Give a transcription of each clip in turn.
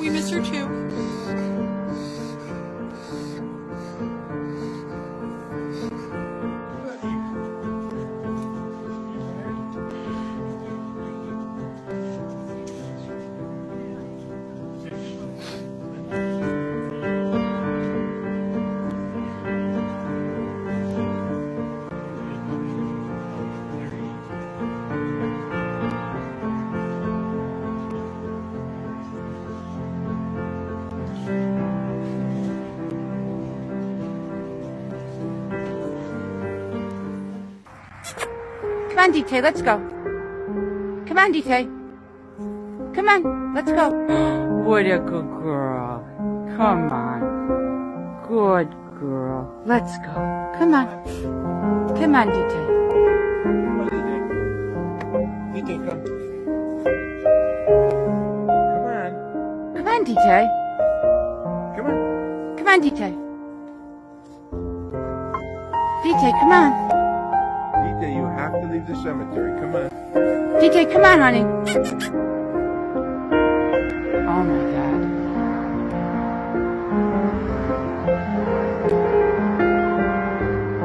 We miss her too. Come on, DT, let's go. Come on, DT. Come on, let's go. What a good girl. Come on. Good girl. Let's go. Come on. Come on, DT. DJ, come. Come on. Come on, DT. Come on. Come on, DT. DT, come on. Have to leave the cemetery. Come on. DT, come on, honey. Oh my god.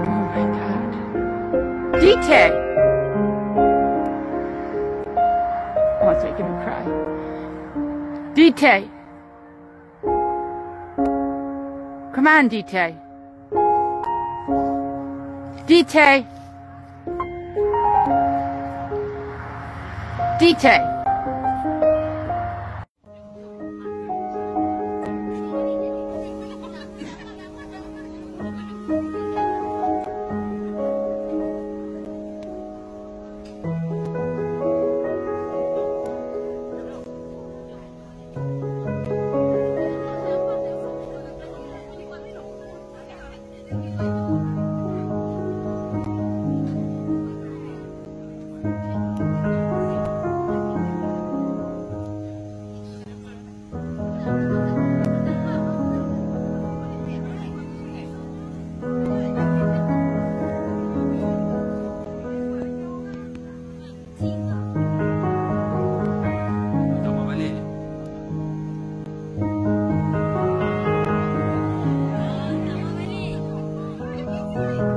Oh my god. DT! Oh, it's making me cry. DT! Come on, DT. DT! DT! Bye.